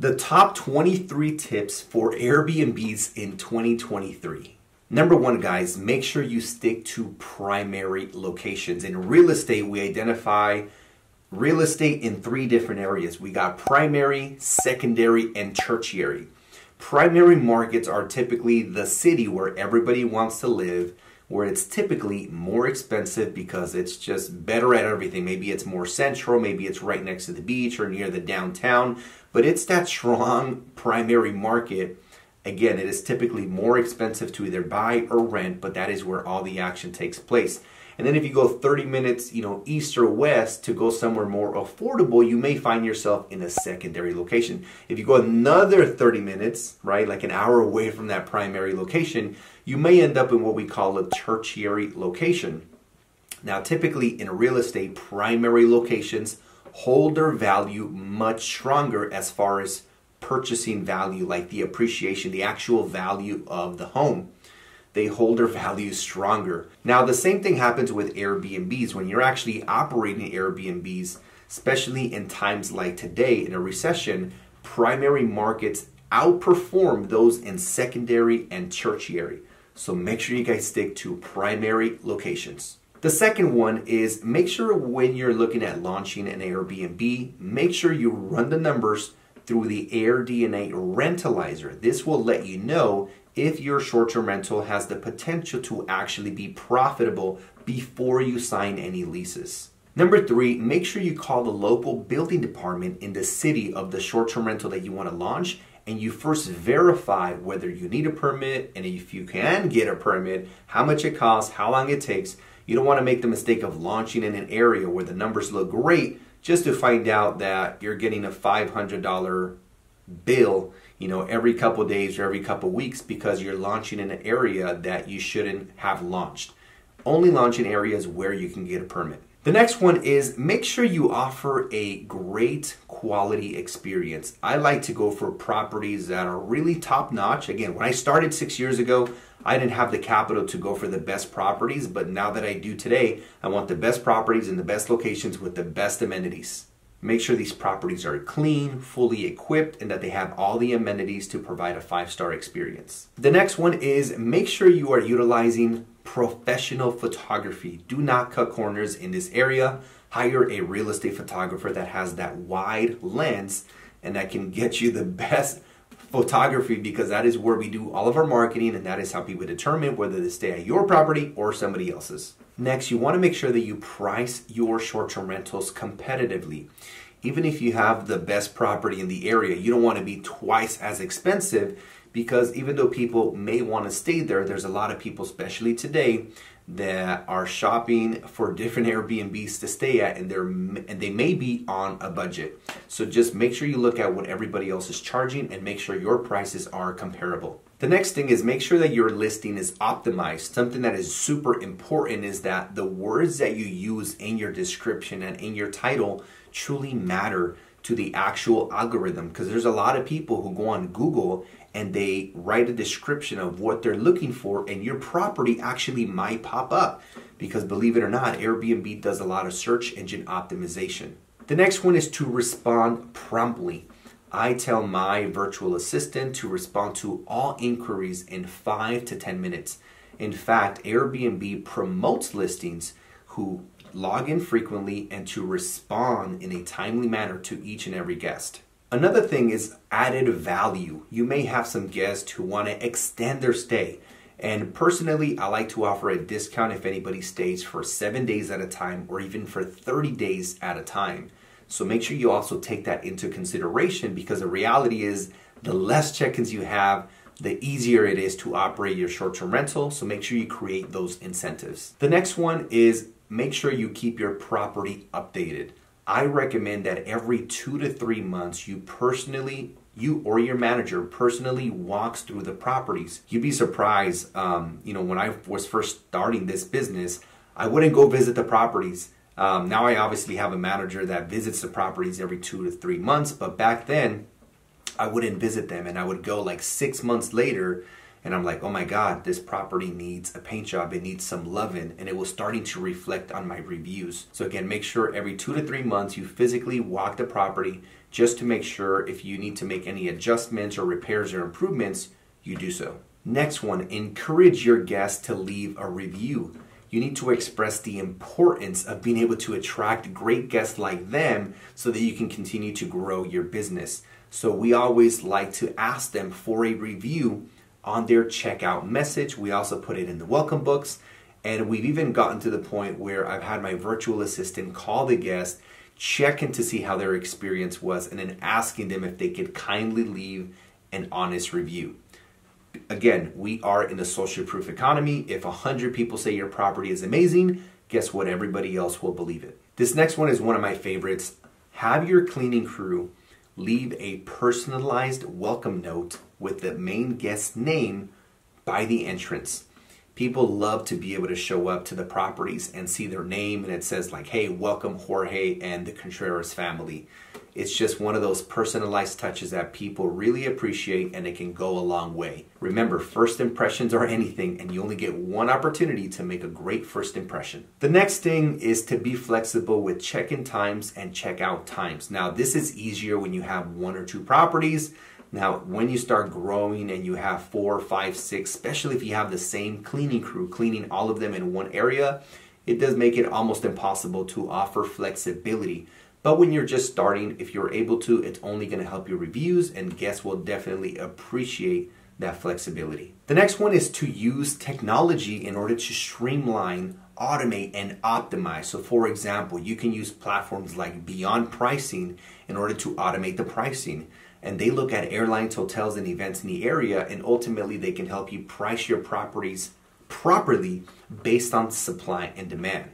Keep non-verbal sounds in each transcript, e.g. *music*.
The top 23 tips for Airbnbs in 2023. Number one, guys, make sure you stick to primary locations. In real estate, we identify real estate in three different areas. We got primary, secondary, and tertiary. Primary markets are typically the city where everybody wants to live, where it's typically more expensive because it's just better at everything. Maybe it's more central, maybe it's right next to the beach or near the downtown, but it's that strong primary market. Again, it is typically more expensive to either buy or rent, but that is where all the action takes place. And then if you go 30 minutes, you know, east or west to go somewhere more affordable, you may find yourself in a secondary location. If you go another 30 minutes, right, like an hour away from that primary location, you may end up in what we call a tertiary location. Now, typically in real estate, primary locations hold their value much stronger as far as purchasing value, like the appreciation, the actual value of the home they hold their values stronger. Now, the same thing happens with Airbnbs. When you're actually operating Airbnbs, especially in times like today in a recession, primary markets outperform those in secondary and tertiary. So make sure you guys stick to primary locations. The second one is make sure when you're looking at launching an Airbnb, make sure you run the numbers through the AirDNA Rentalizer. This will let you know if your short term rental has the potential to actually be profitable before you sign any leases. Number three, make sure you call the local building department in the city of the short term rental that you want to launch and you first verify whether you need a permit and if you can get a permit, how much it costs, how long it takes. You don't want to make the mistake of launching in an area where the numbers look great just to find out that you're getting a $500 bill you know, every couple days or every couple weeks because you're launching in an area that you shouldn't have launched. Only launch in areas where you can get a permit. The next one is make sure you offer a great quality experience. I like to go for properties that are really top notch. Again, when I started six years ago, I didn't have the capital to go for the best properties, but now that I do today, I want the best properties in the best locations with the best amenities. Make sure these properties are clean, fully equipped, and that they have all the amenities to provide a five star experience. The next one is make sure you are utilizing professional photography. Do not cut corners in this area. Hire a real estate photographer that has that wide lens and that can get you the *laughs* best photography because that is where we do all of our marketing and that is how people determine whether to stay at your property or somebody else's. Next, you want to make sure that you price your short term rentals competitively. Even if you have the best property in the area, you don't want to be twice as expensive because even though people may want to stay there, there's a lot of people, especially today, that are shopping for different Airbnbs to stay at and they're and they may be on a budget. So just make sure you look at what everybody else is charging and make sure your prices are comparable. The next thing is make sure that your listing is optimized. Something that is super important is that the words that you use in your description and in your title truly matter to the actual algorithm because there's a lot of people who go on Google and they write a description of what they're looking for and your property actually might pop up because believe it or not Airbnb does a lot of search engine optimization. The next one is to respond promptly. I tell my virtual assistant to respond to all inquiries in 5 to 10 minutes. In fact, Airbnb promotes listings who log in frequently and to respond in a timely manner to each and every guest. Another thing is added value. You may have some guests who want to extend their stay. And personally, I like to offer a discount if anybody stays for seven days at a time or even for 30 days at a time. So make sure you also take that into consideration because the reality is the less check ins you have, the easier it is to operate your short term rental. So make sure you create those incentives. The next one is make sure you keep your property updated. I recommend that every two to three months you personally you or your manager personally walks through the properties. You'd be surprised. Um, you know, when I was first starting this business, I wouldn't go visit the properties. Um, now I obviously have a manager that visits the properties every two to three months, but back then I wouldn't visit them and I would go like six months later and I'm like, oh my God, this property needs a paint job. It needs some loving. And it was starting to reflect on my reviews. So again, make sure every two to three months you physically walk the property, just to make sure if you need to make any adjustments or repairs or improvements, you do so. Next one, encourage your guests to leave a review. You need to express the importance of being able to attract great guests like them so that you can continue to grow your business. So we always like to ask them for a review on their checkout message. We also put it in the welcome books. And we've even gotten to the point where I've had my virtual assistant call the guest, checking to see how their experience was, and then asking them if they could kindly leave an honest review. Again, we are in a social proof economy. If 100 people say your property is amazing, guess what? Everybody else will believe it. This next one is one of my favorites. Have your cleaning crew leave a personalized welcome note with the main guest's name by the entrance. People love to be able to show up to the properties and see their name and it says like, hey, welcome Jorge and the Contreras family. It's just one of those personalized touches that people really appreciate and it can go a long way. Remember, first impressions are anything and you only get one opportunity to make a great first impression. The next thing is to be flexible with check-in times and check-out times. Now, this is easier when you have one or two properties. Now, when you start growing and you have four, five, six, especially if you have the same cleaning crew cleaning all of them in one area, it does make it almost impossible to offer flexibility. But when you're just starting, if you're able to, it's only going to help your reviews, and guests will definitely appreciate that flexibility. The next one is to use technology in order to streamline, automate, and optimize. So, for example, you can use platforms like Beyond Pricing in order to automate the pricing. And they look at airlines, hotels, and events in the area, and ultimately they can help you price your properties properly based on supply and demand.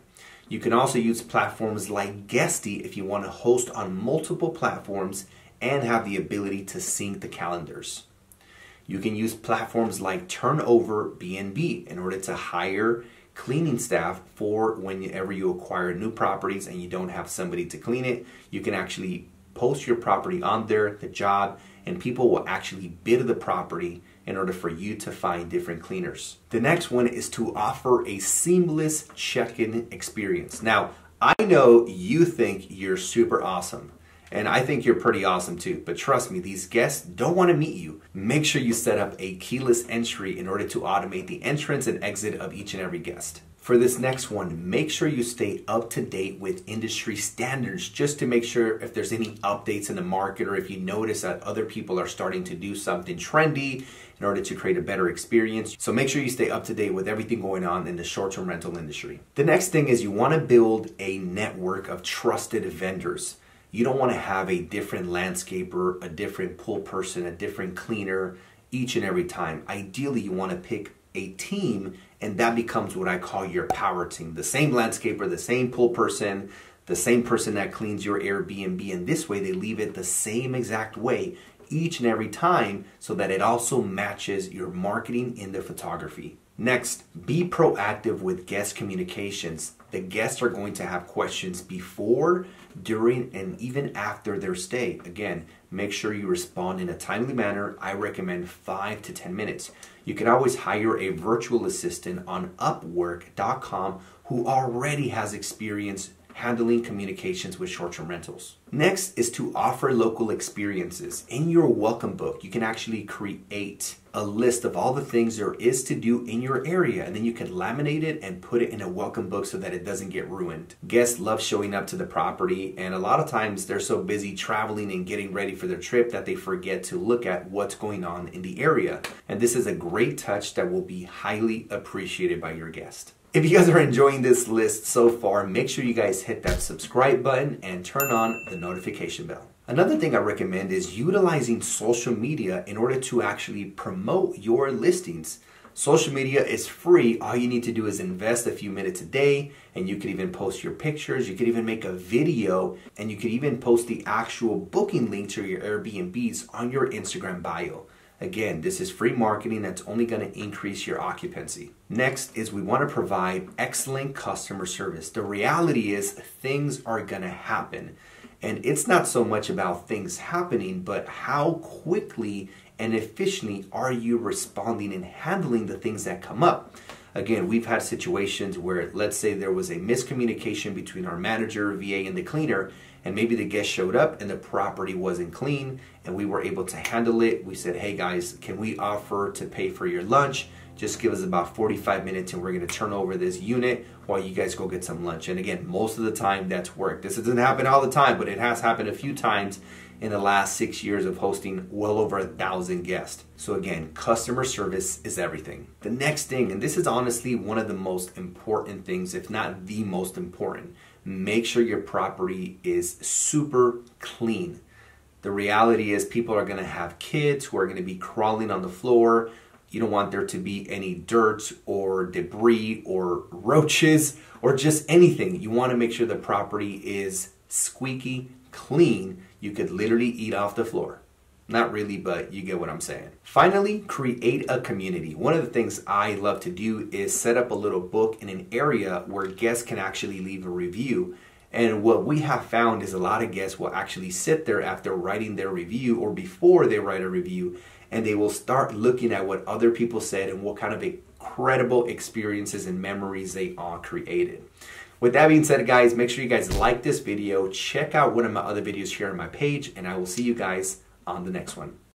You can also use platforms like Guesty if you want to host on multiple platforms and have the ability to sync the calendars. You can use platforms like Turnover BNB in order to hire cleaning staff for whenever you acquire new properties and you don't have somebody to clean it. You can actually post your property on there, the job, and people will actually bid the property in order for you to find different cleaners. The next one is to offer a seamless check-in experience. Now, I know you think you're super awesome. And I think you're pretty awesome too. But trust me, these guests don't want to meet you. Make sure you set up a keyless entry in order to automate the entrance and exit of each and every guest. For this next one, make sure you stay up to date with industry standards just to make sure if there's any updates in the market or if you notice that other people are starting to do something trendy in order to create a better experience. So make sure you stay up to date with everything going on in the short term rental industry. The next thing is you want to build a network of trusted vendors. You don't want to have a different landscaper, a different pool person, a different cleaner each and every time. Ideally, you want to pick a team and that becomes what I call your power team. The same landscaper, the same pool person, the same person that cleans your Airbnb. And this way, they leave it the same exact way each and every time so that it also matches your marketing in the photography. Next, be proactive with guest communications. The guests are going to have questions before, during, and even after their stay. Again, make sure you respond in a timely manner. I recommend five to 10 minutes. You can always hire a virtual assistant on Upwork.com who already has experience handling communications with short term rentals. Next is to offer local experiences. In your welcome book, you can actually create a list of all the things there is to do in your area, and then you can laminate it and put it in a welcome book so that it doesn't get ruined. Guests love showing up to the property, and a lot of times they're so busy traveling and getting ready for their trip that they forget to look at what's going on in the area. And this is a great touch that will be highly appreciated by your guest. If you guys are enjoying this list so far, make sure you guys hit that subscribe button and turn on the notification bell. Another thing I recommend is utilizing social media in order to actually promote your listings. Social media is free. All you need to do is invest a few minutes a day and you could even post your pictures. You could even make a video and you could even post the actual booking link to your Airbnbs on your Instagram bio. Again, this is free marketing that's only going to increase your occupancy. Next is we want to provide excellent customer service. The reality is things are going to happen. And it's not so much about things happening, but how quickly and efficiently are you responding and handling the things that come up. Again, we've had situations where, let's say, there was a miscommunication between our manager, VA, and the cleaner, and maybe the guest showed up and the property wasn't clean and we were able to handle it. We said, hey guys, can we offer to pay for your lunch? Just give us about 45 minutes and we're gonna turn over this unit while you guys go get some lunch. And again, most of the time that's worked. This doesn't happen all the time, but it has happened a few times in the last six years of hosting well over a thousand guests. So again, customer service is everything. The next thing, and this is honestly one of the most important things, if not the most important, make sure your property is super clean. The reality is people are gonna have kids who are gonna be crawling on the floor. You don't want there to be any dirt or debris or roaches or just anything. You wanna make sure the property is squeaky clean, you could literally eat off the floor. Not really, but you get what I'm saying. Finally, create a community. One of the things I love to do is set up a little book in an area where guests can actually leave a review. And what we have found is a lot of guests will actually sit there after writing their review or before they write a review and they will start looking at what other people said and what kind of incredible experiences and memories they all created. With that being said, guys, make sure you guys like this video. Check out one of my other videos here on my page, and I will see you guys on the next one.